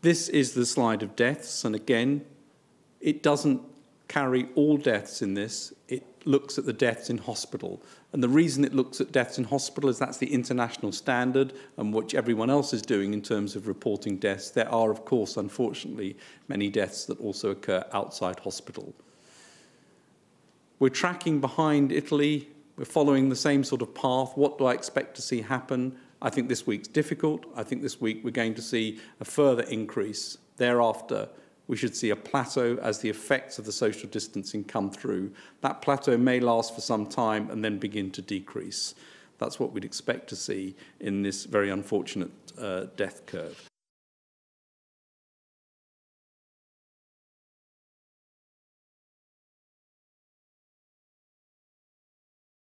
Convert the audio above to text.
This is the slide of deaths, and again, it doesn't carry all deaths in this. It looks at the deaths in hospital. And the reason it looks at deaths in hospital is that's the international standard and which everyone else is doing in terms of reporting deaths. There are, of course, unfortunately, many deaths that also occur outside hospital. We're tracking behind Italy. We're following the same sort of path. What do I expect to see happen? I think this week's difficult. I think this week we're going to see a further increase. Thereafter, we should see a plateau as the effects of the social distancing come through. That plateau may last for some time and then begin to decrease. That's what we'd expect to see in this very unfortunate uh, death curve.